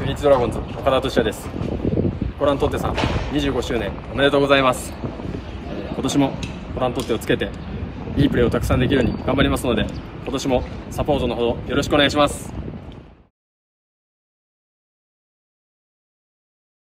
中日ドラゴンズ岡田敏也です。ご覧とってさん25周年おめでとうございます。今年もご覧とってをつけていいプレーをたくさんできるように頑張りますので今年もサポートのほどよろしくお願いします。